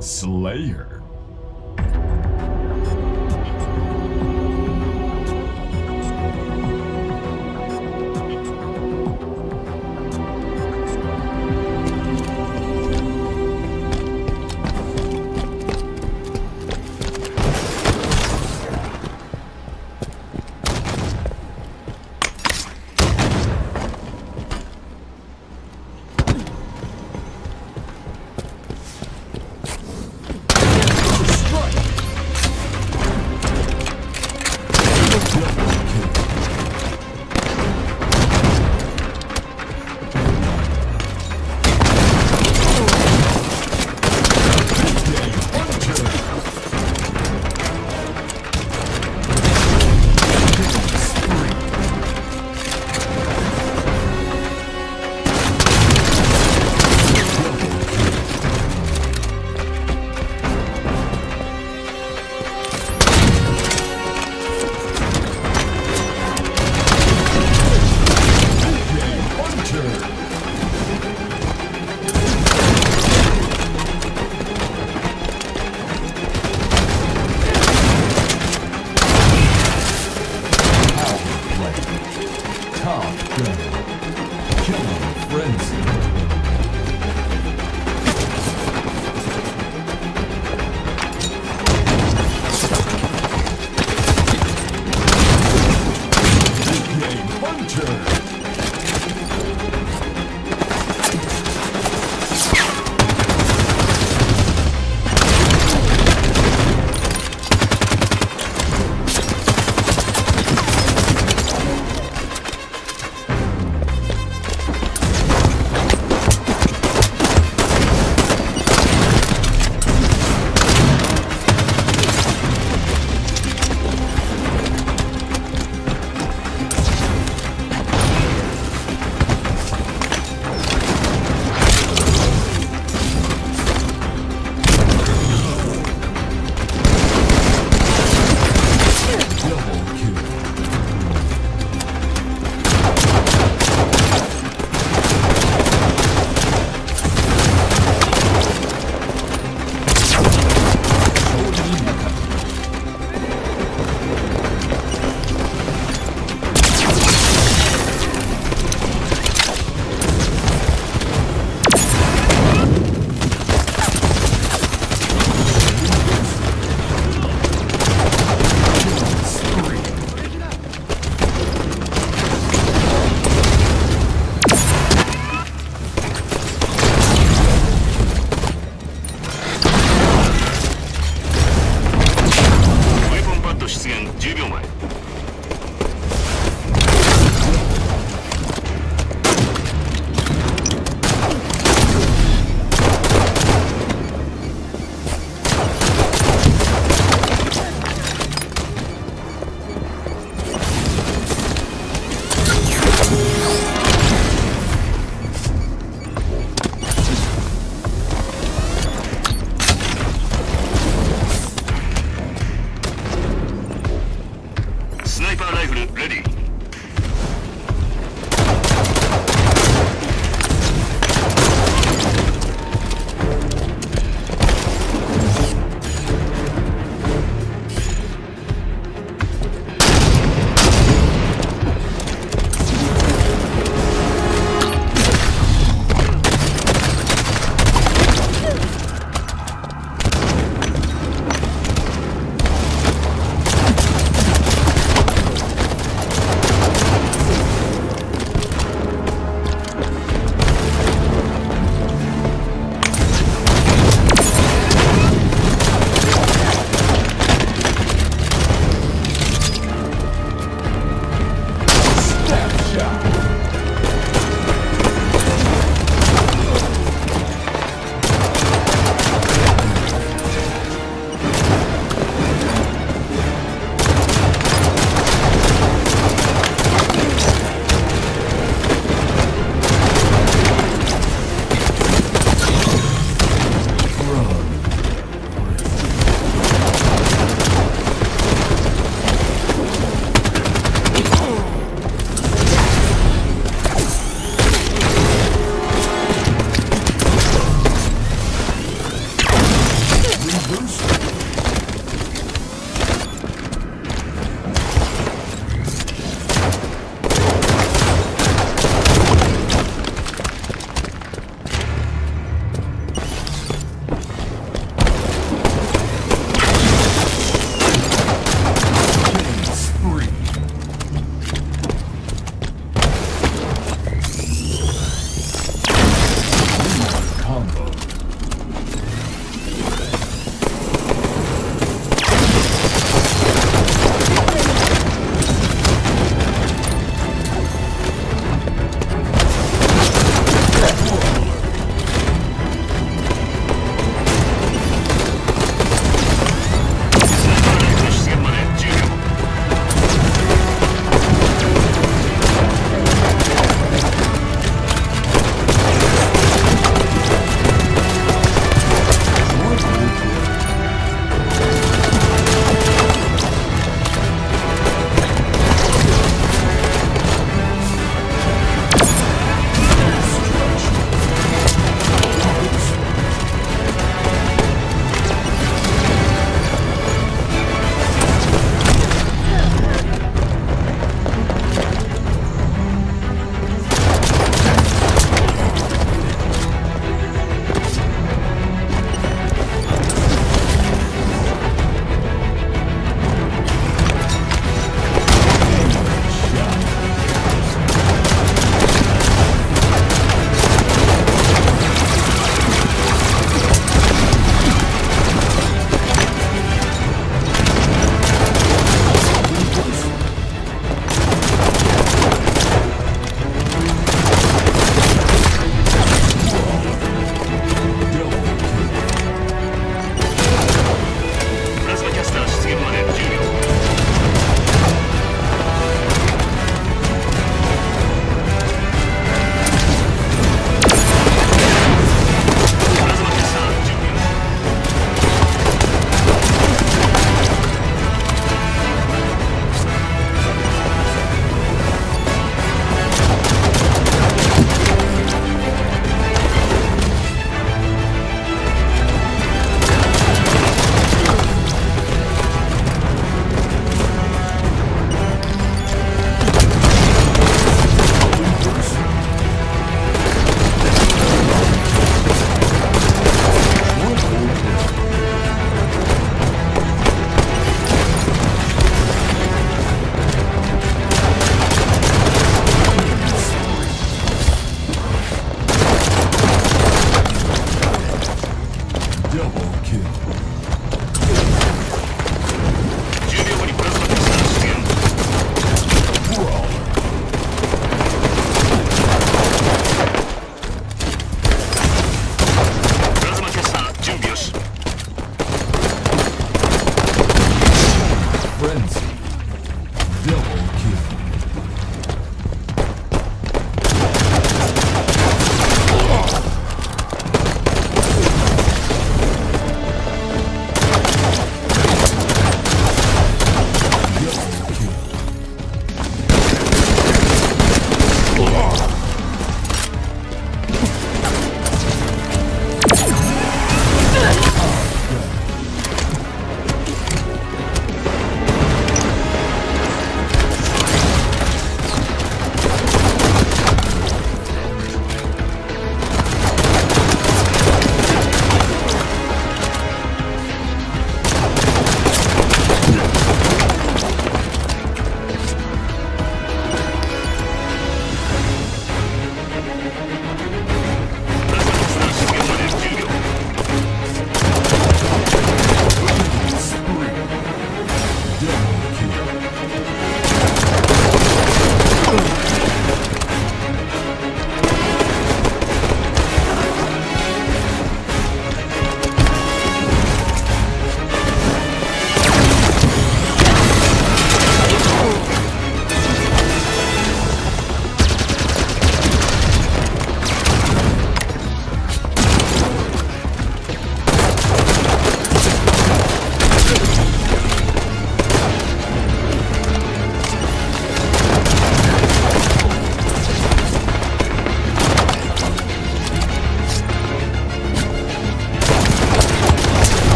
Slayer.